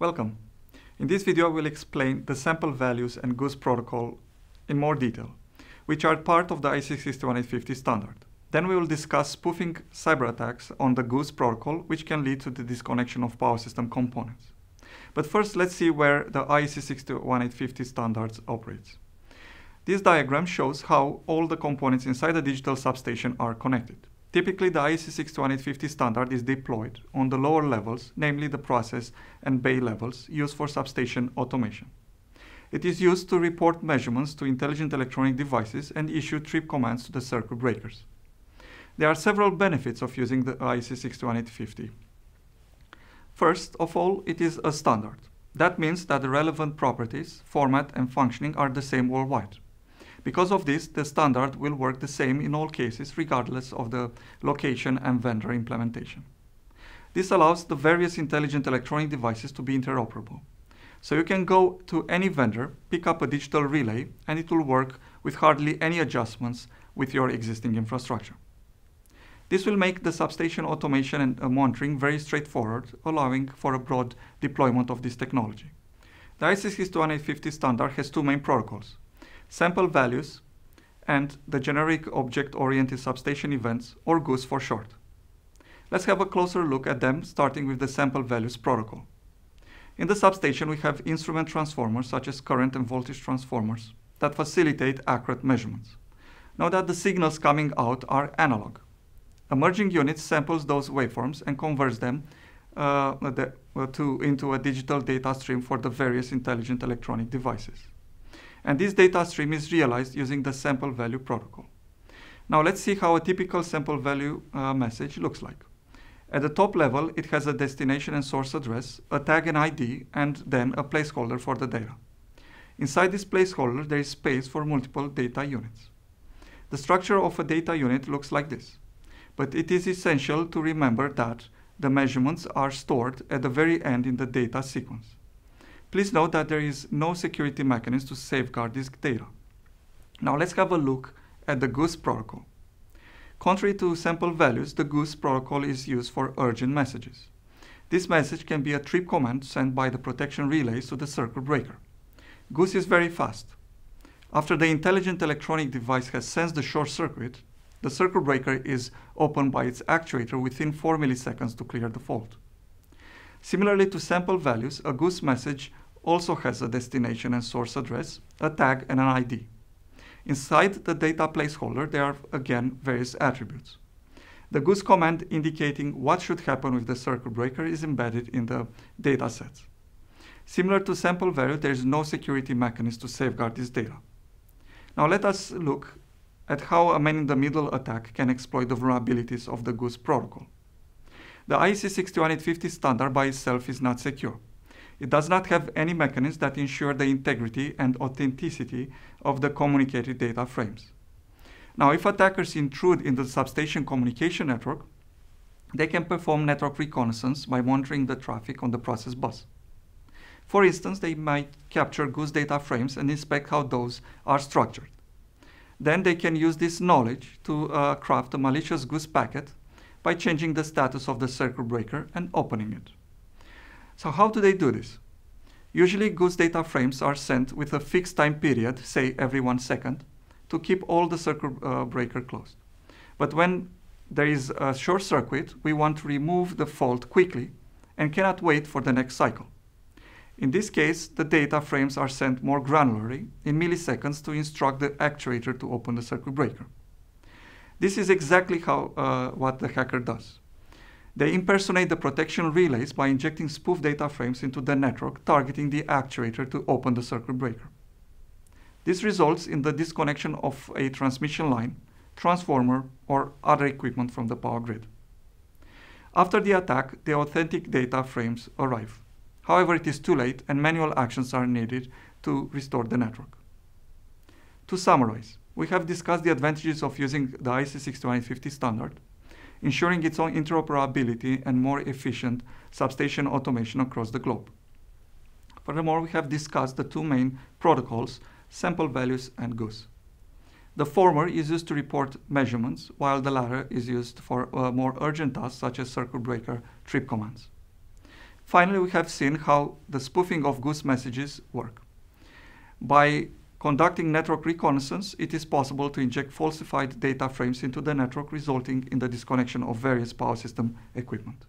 Welcome. In this video, I will explain the sample values and Goose protocol in more detail, which are part of the IEC 61850 standard. Then we will discuss spoofing cyber attacks on the Goose protocol, which can lead to the disconnection of power system components. But first, let's see where the IEC 61850 standards operates. This diagram shows how all the components inside a digital substation are connected. Typically, the IEC 61850 standard is deployed on the lower levels, namely the process and bay levels, used for substation automation. It is used to report measurements to intelligent electronic devices and issue trip commands to the circuit breakers. There are several benefits of using the IEC 61850. First of all, it is a standard. That means that the relevant properties, format, and functioning are the same worldwide. Because of this, the standard will work the same in all cases regardless of the location and vendor implementation. This allows the various intelligent electronic devices to be interoperable. So you can go to any vendor, pick up a digital relay, and it will work with hardly any adjustments with your existing infrastructure. This will make the substation automation and uh, monitoring very straightforward, allowing for a broad deployment of this technology. The IEC 61850 standard has two main protocols, sample values, and the generic object-oriented substation events, or GOOSE for short. Let's have a closer look at them, starting with the sample values protocol. In the substation, we have instrument transformers, such as current and voltage transformers, that facilitate accurate measurements. Note that the signals coming out are analog. A merging unit samples those waveforms and converts them uh, uh, to, into a digital data stream for the various intelligent electronic devices. And this data stream is realized using the sample value protocol. Now let's see how a typical sample value uh, message looks like. At the top level, it has a destination and source address, a tag and ID, and then a placeholder for the data. Inside this placeholder, there is space for multiple data units. The structure of a data unit looks like this, but it is essential to remember that the measurements are stored at the very end in the data sequence. Please note that there is no security mechanism to safeguard this data. Now let's have a look at the Goose protocol. Contrary to sample values, the Goose protocol is used for urgent messages. This message can be a trip command sent by the protection relays to the circuit breaker. Goose is very fast. After the intelligent electronic device has sensed the short circuit, the circuit breaker is opened by its actuator within 4 milliseconds to clear the fault. Similarly to sample values, a Goose message also has a destination and source address, a tag, and an ID. Inside the data placeholder, there are again various attributes. The goose command indicating what should happen with the circuit breaker is embedded in the data sets. Similar to sample value, there is no security mechanism to safeguard this data. Now let us look at how a man-in-the-middle attack can exploit the vulnerabilities of the Goose protocol. The IEC 61850 standard by itself is not secure. It does not have any mechanisms that ensure the integrity and authenticity of the communicated data frames. Now, if attackers intrude into the substation communication network, they can perform network reconnaissance by monitoring the traffic on the process bus. For instance, they might capture Goose data frames and inspect how those are structured. Then they can use this knowledge to uh, craft a malicious Goose packet by changing the status of the circuit breaker and opening it. So how do they do this? Usually Goose data frames are sent with a fixed time period, say every one second, to keep all the circuit uh, breaker closed. But when there is a short circuit, we want to remove the fault quickly and cannot wait for the next cycle. In this case, the data frames are sent more granularly in milliseconds to instruct the actuator to open the circuit breaker. This is exactly how, uh, what the hacker does. They impersonate the protection relays by injecting spoof data frames into the network, targeting the actuator to open the circuit breaker. This results in the disconnection of a transmission line, transformer, or other equipment from the power grid. After the attack, the authentic data frames arrive. However, it is too late and manual actions are needed to restore the network. To summarize, we have discussed the advantages of using the IEC 61850 standard, ensuring its own interoperability and more efficient substation automation across the globe. Furthermore, we have discussed the two main protocols, sample values and Goose. The former is used to report measurements, while the latter is used for uh, more urgent tasks such as circuit breaker trip commands. Finally, we have seen how the spoofing of Goose messages work. By conducting network reconnaissance, it is possible to inject falsified data frames into the network, resulting in the disconnection of various power system equipment.